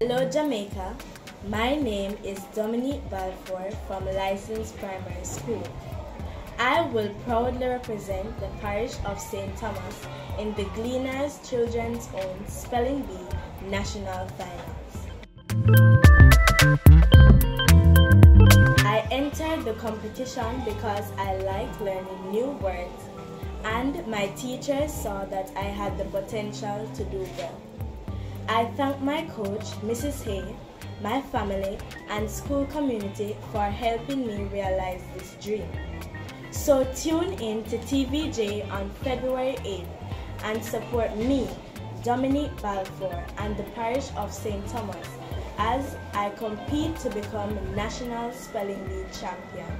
Hello Jamaica, my name is Dominique Belfour from Lyssons Primary School. I will proudly represent the parish of St. Thomas in the Gleaners Children's Own Spelling Bee National Finals. I entered the competition because I like learning new words and my teachers saw that I had the potential to do well. I thank my coach, Mrs. Hay, my family, and school community for helping me realize this dream. So tune in to TVJ on February 8th and support me, Dominique Belfour, and the parish of St. Thomas as I compete to become National Spelling Bee Champion.